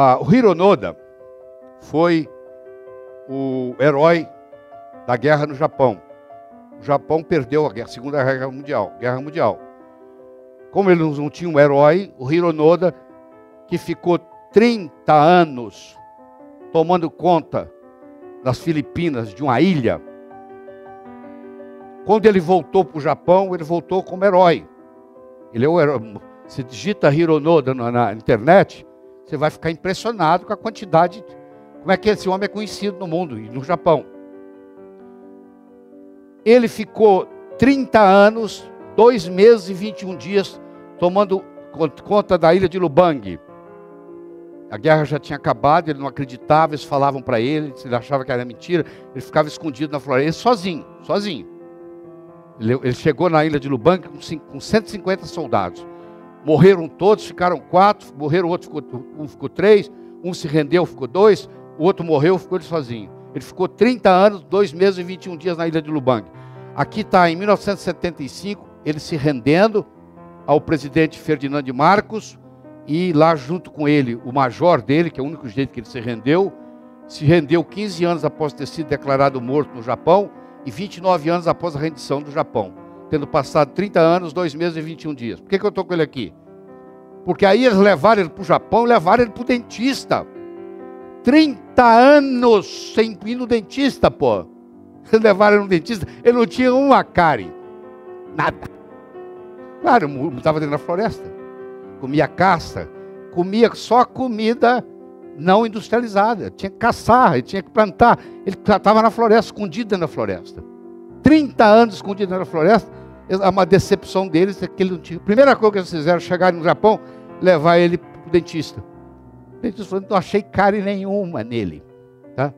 Ah, o Hironoda foi o herói da guerra no Japão. O Japão perdeu a guerra, Segunda Guerra Mundial. Guerra Mundial. Como eles não tinham um herói, o Hironoda, que ficou 30 anos tomando conta das Filipinas, de uma ilha, quando ele voltou para o Japão, ele voltou como herói. Ele é o herói. Você digita Hironoda na internet, você vai ficar impressionado com a quantidade, como é que esse homem é conhecido no mundo e no Japão. Ele ficou 30 anos, 2 meses e 21 dias tomando conta da ilha de Lubang. A guerra já tinha acabado, ele não acreditava, eles falavam para ele, ele achava que era mentira, ele ficava escondido na floresta, sozinho, sozinho. Ele, ele, chegou na ilha de Lubang com, com 150 soldados. Morreram todos, ficaram quatro, morreram outro, ficou, um ficou três, um se rendeu, ficou dois, o outro morreu, ficou ele sozinho. Ele ficou 30 anos, dois meses e 21 dias na ilha de Lubang. Aqui está, em 1975, ele se rendendo ao presidente Ferdinando de Marcos, e lá junto com ele, o major dele, que é o único jeito que ele se rendeu, se rendeu 15 anos após ter sido declarado morto no Japão e 29 anos após a rendição do Japão, tendo passado 30 anos, 2 meses e 21 dias. Por que, que eu estou com ele aqui? Porque aí eles levaram ele para o Japão levaram ele para o dentista. 30 anos sem ir no dentista, pô. Eles levaram ele no dentista, ele não tinha uma cárie. Nada. Claro, estava dentro da floresta comia caça, comia só comida não industrializada. Tinha que caçar, ele tinha que plantar. Ele estava na floresta, escondido na floresta. 30 anos escondido na floresta. É uma decepção deles é que ele não tinha. A primeira coisa que eles fizeram, chegar no Japão, levar ele para o dentista. O dentista falou, não achei cárie nenhuma nele. Tá?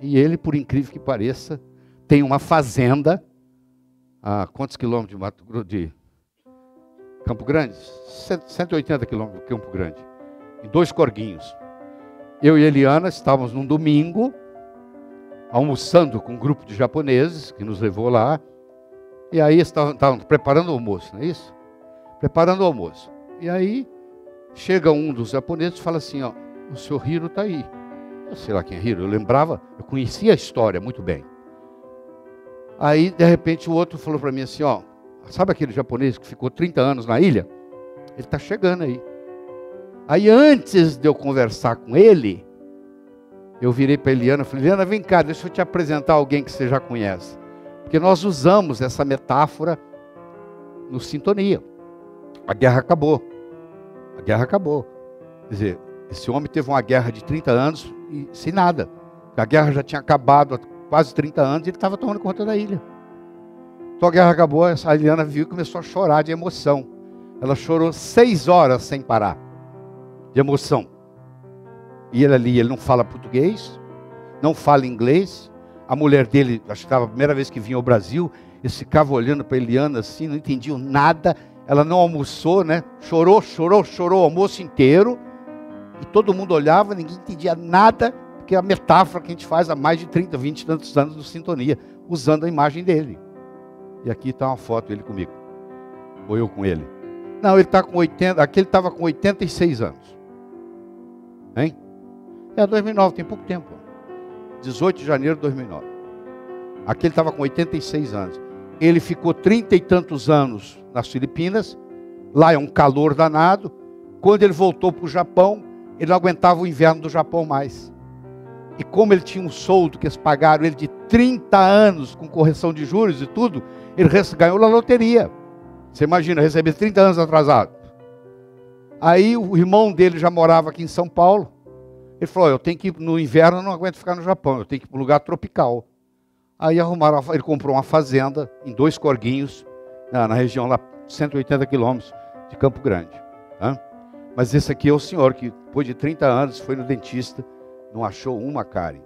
E ele, por incrível que pareça, tem uma fazenda a quantos quilômetros de Mato Grosso? De Campo Grande, 180 quilômetros de Campo Grande, em dois corguinhos. Eu e Eliana estávamos num domingo, almoçando com um grupo de japoneses que nos levou lá, e aí estavam, estavam preparando o almoço, não é isso? Preparando o almoço. E aí chega um dos japoneses e fala assim: ó, o senhor Hiro está aí. Eu sei lá quem é Hiro, eu lembrava, eu conhecia a história muito bem. Aí, de repente, o outro falou para mim assim: ó, Sabe aquele japonês que ficou 30 anos na ilha? Ele está chegando aí. Aí antes de eu conversar com ele, eu virei para Eliana e falei, Eliana, vem cá, deixa eu te apresentar alguém que você já conhece. Porque nós usamos essa metáfora no Sintonia. A guerra acabou. A guerra acabou. Quer dizer, esse homem teve uma guerra de 30 anos e sem nada. A guerra já tinha acabado há quase 30 anos e ele estava tomando conta da ilha. Então a guerra acabou, a Eliana viu e começou a chorar de emoção. Ela chorou seis horas sem parar, de emoção. E ele ali, ele não fala português, não fala inglês. A mulher dele, acho que estava a primeira vez que vinha ao Brasil, eles ficavam olhando para Eliana assim, não entendiam nada. Ela não almoçou, né? Chorou, chorou, chorou o almoço inteiro. E todo mundo olhava, ninguém entendia nada, porque é a metáfora que a gente faz há mais de 30, 20 e tantos anos do Sintonia, usando a imagem dele. E aqui está uma foto dele comigo. Ou eu com ele. Não, ele está com 80. Aqui ele estava com 86 anos. Hein? É 2009, tem pouco tempo. 18 de janeiro de 2009. Aqui ele estava com 86 anos. Ele ficou trinta e tantos anos nas Filipinas. Lá é um calor danado. Quando ele voltou para o Japão, ele não aguentava o inverno do Japão mais. E como ele tinha um soldo que eles pagaram ele de 30 anos com correção de juros e tudo, ele ganhou na loteria. Você imagina, receber 30 anos atrasado. Aí o irmão dele já morava aqui em São Paulo. Ele falou: Eu tenho que ir no inverno, eu não aguento ficar no Japão, eu tenho que ir para um lugar tropical. Aí arrumaram, ele comprou uma fazenda em dois corguinhos, na, na região lá, 180 quilômetros de Campo Grande. Tá? Mas esse aqui é o senhor que, depois de 30 anos, foi no dentista não achou uma cárie.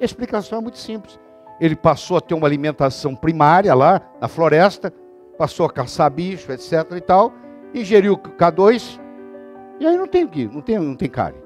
E a explicação é muito simples. Ele passou a ter uma alimentação primária lá na floresta, passou a caçar bicho, etc e tal, ingeriu K2, e aí não tem o que, não tem, não tem cárie.